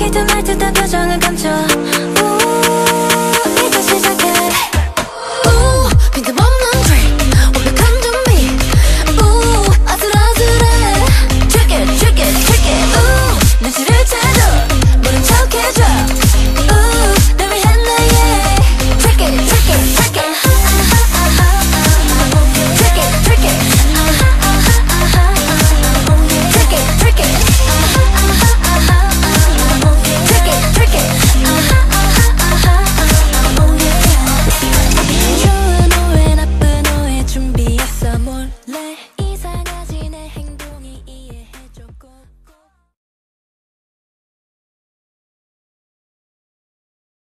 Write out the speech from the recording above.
기도 말듯한 표정을 감춰.